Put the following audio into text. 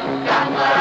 Càng